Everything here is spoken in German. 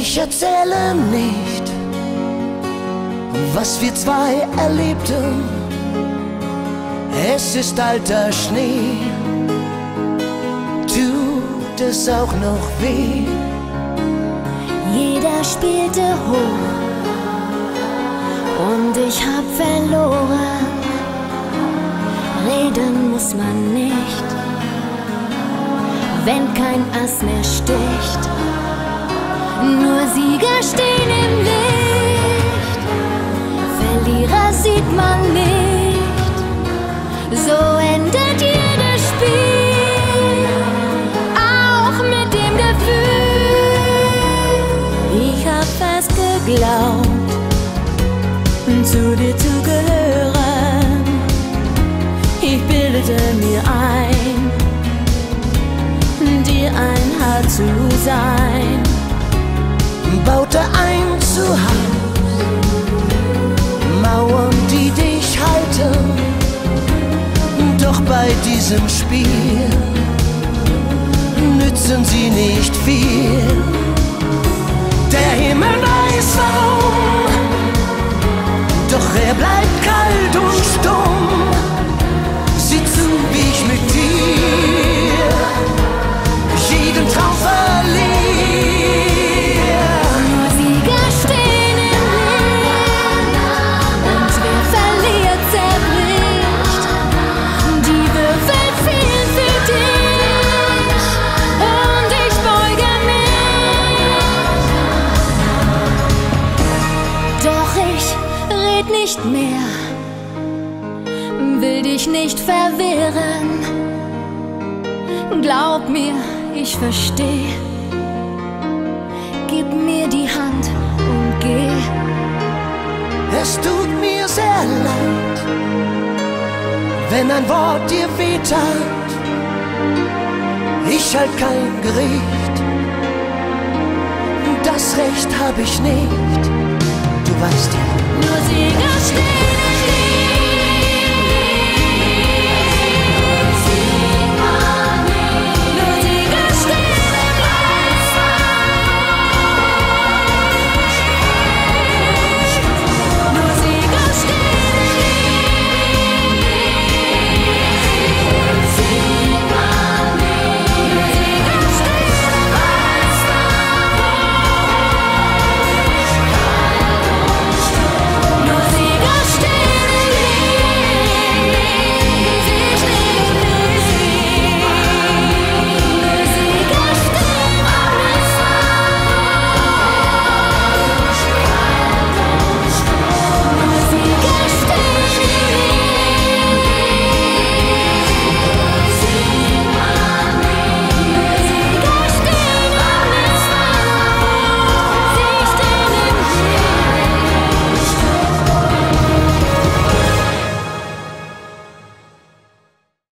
Ich erzähle nicht, was wir zwei erlebten. Es ist alter Schnee, tut es auch noch weh. Jeder spielte hoch und ich hab verloren. Reden muss man nicht, wenn kein Ass mehr sticht. Nur Sieger stehen im Licht, Verlierer sieht man nicht. So endet jedes Spiel, auch mit dem Gefühl. Ich hab fest geglaubt, zu dir zu gehören. Ich bildete mir ein, dir ein Halt zu sein. Baute ein Zuhause, Mauern, die dich halten. Doch bei diesem Spiel nützen sie nicht viel. Der Himmel weiß warum, doch er bleibt kalt nicht mehr, will dich nicht verwirren. Glaub mir, ich versteh. Gib mir die Hand und geh. Es tut mir sehr leid, wenn ein Wort dir wehtat. Ich halt kein Gericht, das Recht hab ich nicht. Du weißt. Ja, Nur Sieger stehen